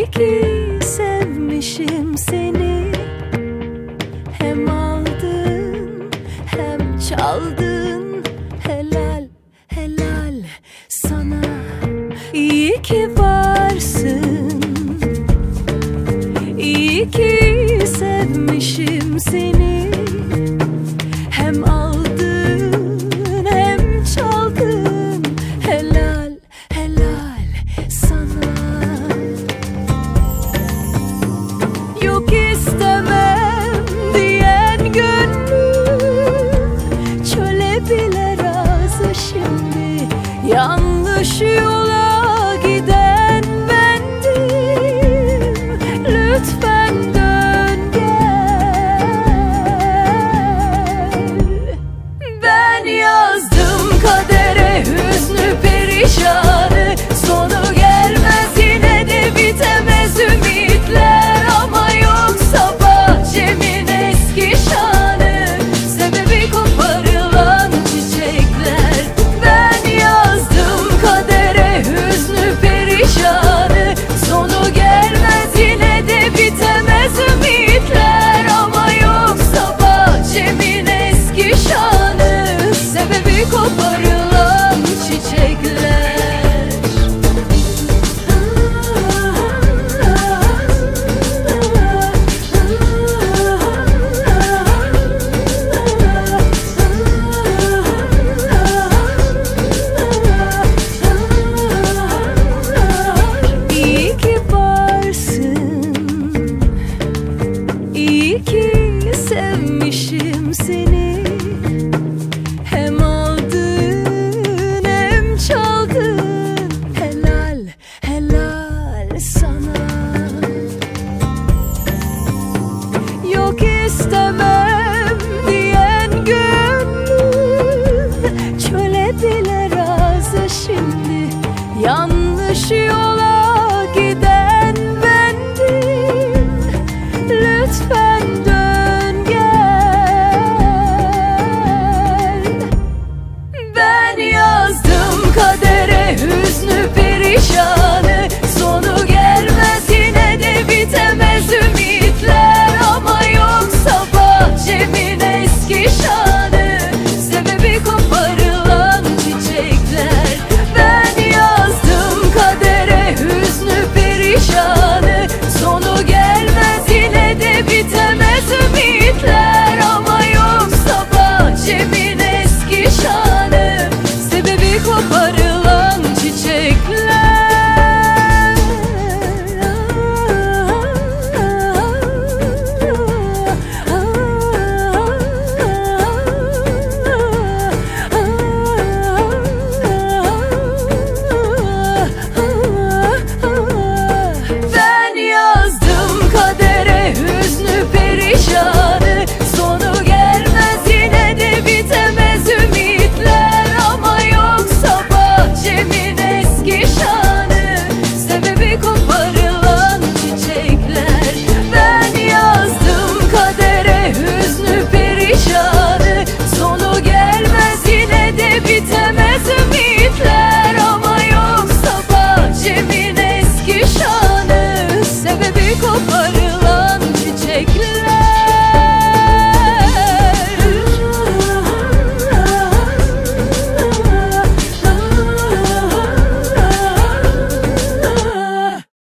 İyi ki sevmişim seni. Hem aldın hem çaldın. Helal helal sana. İyi ki varsın. İyi ki sevmişim seni. Hem aldın Yanlış yol ki sevmişim seni. Hem aldın hem çaldın. Helal helal sana. Yok istemem diyen gönlüm Çöle bile razı şimdi. Yanlış yok